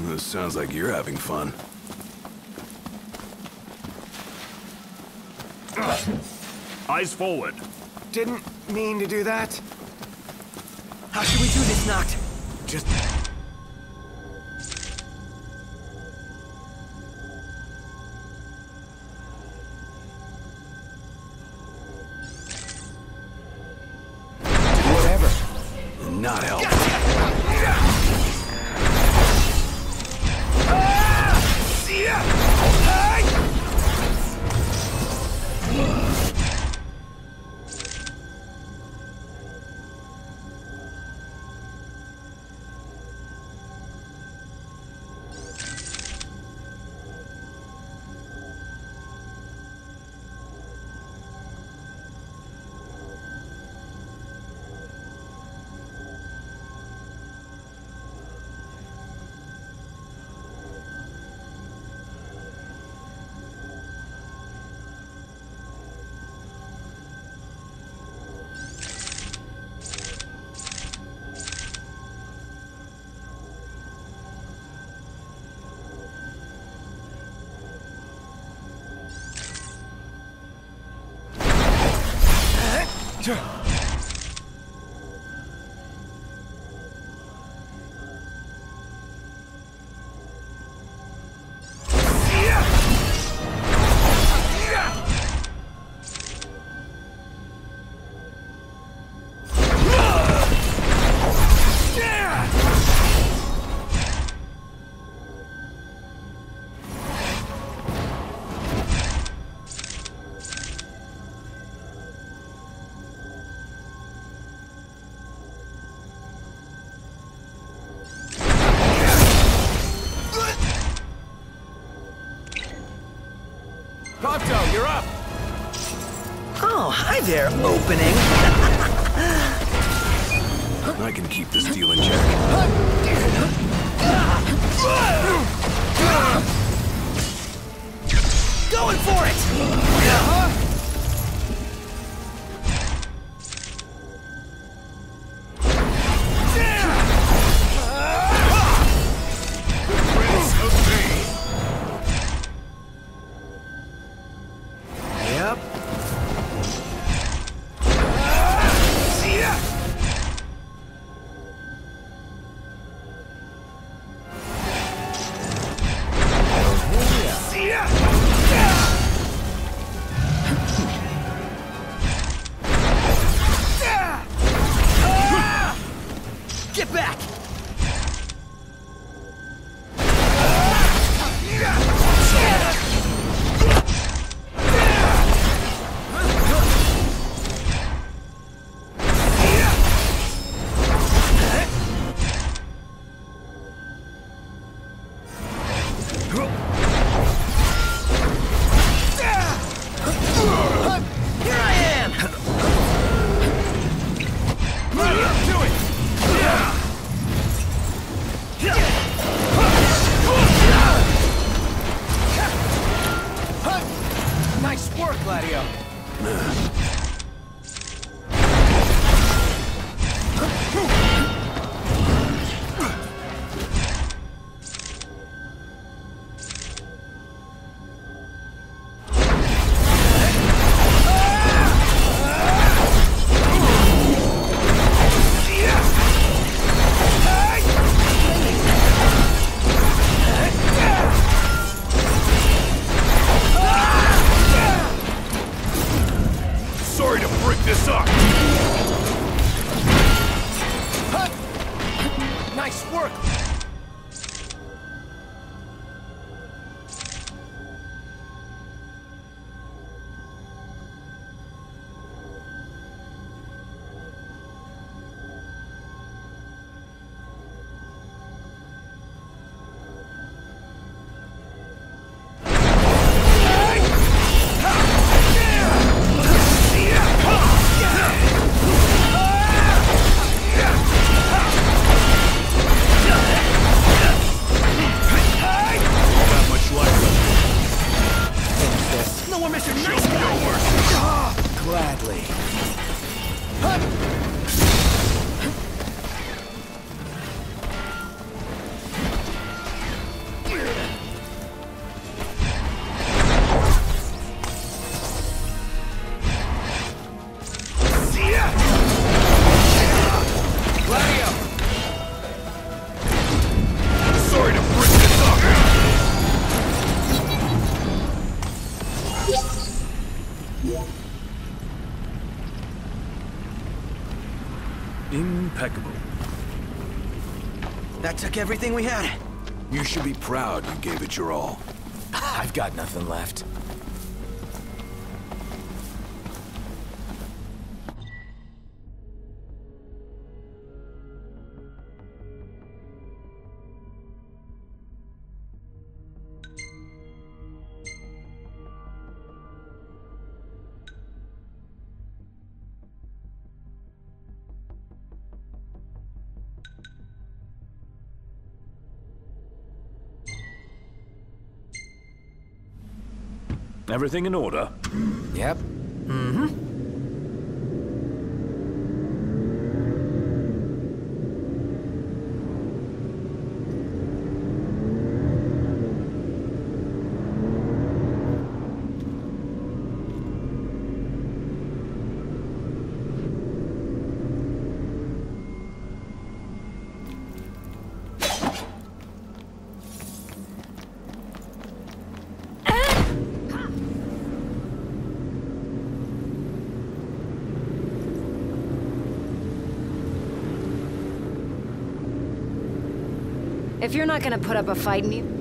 This sounds like you're having fun. Eyes forward. Didn't mean to do that. How should we do this, Noct? Just... Sure. Prompto, you're up! Oh, hi there, opening. I can keep this deal in check. Going for it! Impeccable. That took everything we had. You should be proud you gave it your all. Ah. I've got nothing left. Everything in order? Yep. Mm-hmm. If you're not gonna put up a fight and.